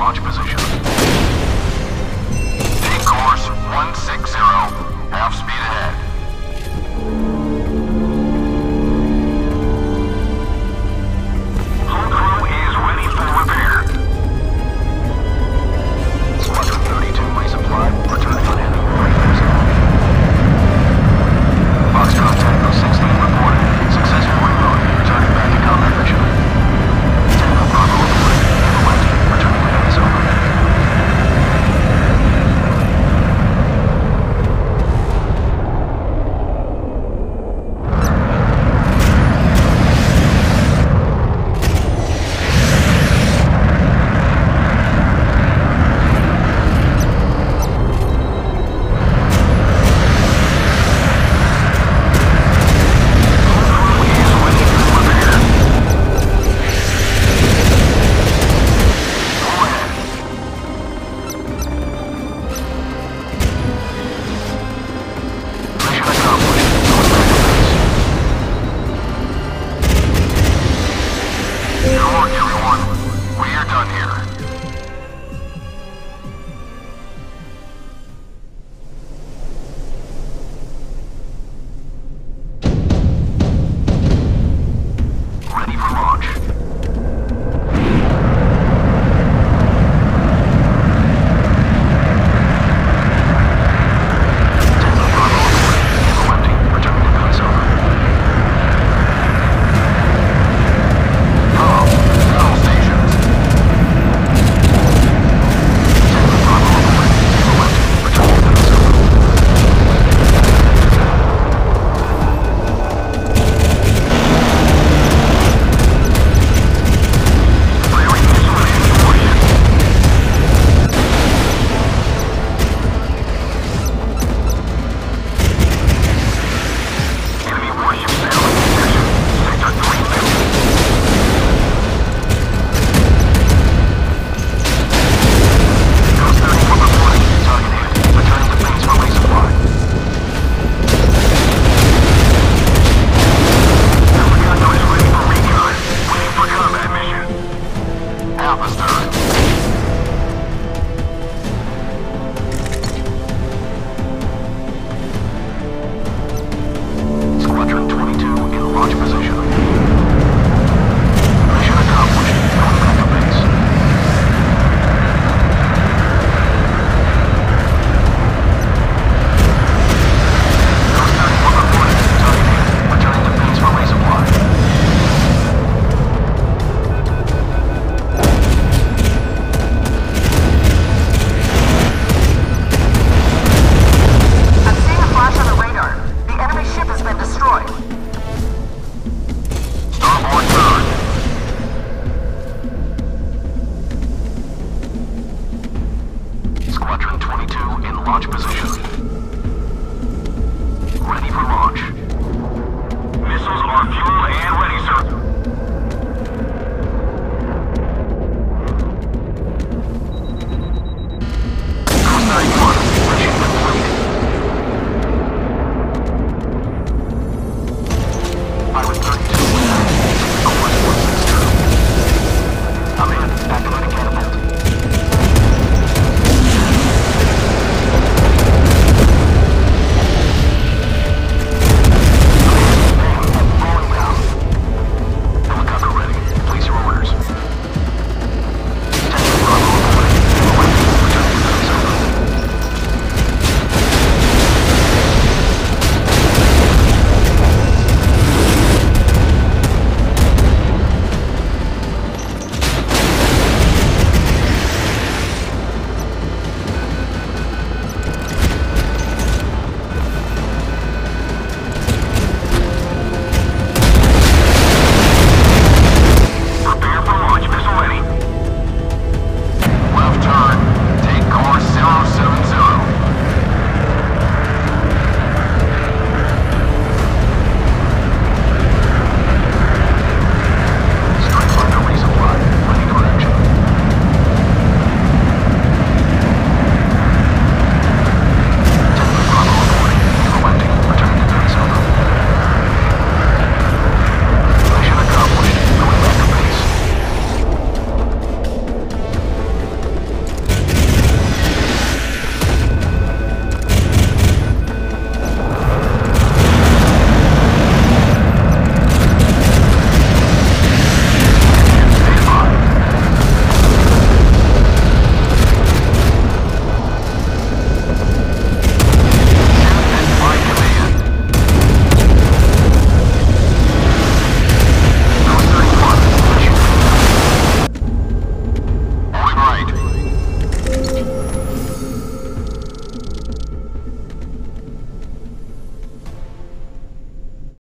Launch position.